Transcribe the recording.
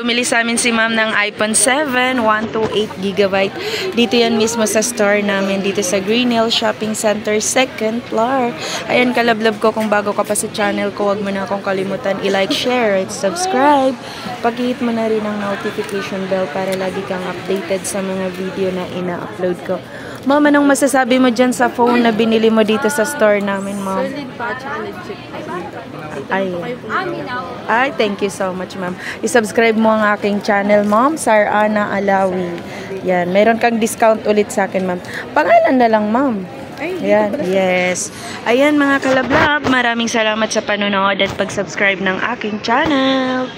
Bumili sa amin si ma'am ng iPhone 7, 128GB. Dito yan mismo sa store namin, dito sa Green Hill Shopping Center, second floor. Ayan, kalablab ko kung bago ka pa sa channel ko, huwag mo na akong kalimutan i-like, share, at subscribe. Pag-hit mo na rin ang notification bell para lagi kang updated sa mga video na ina-upload ko. Ma'am, anong masasabi mo dyan sa phone na binili mo dito sa store namin, ma'am? Solid pa, tsaka dito. Ay. Ay, thank you so much, ma'am. I-subscribe mo ang aking channel, ma'am, Sarana Alawi. Yan, meron kang discount ulit sa akin, ma'am. Pangalan na lang, ma'am. Ayan, yes. Ayan mga kalablab, maraming salamat sa panonood at pag-subscribe ng aking channel.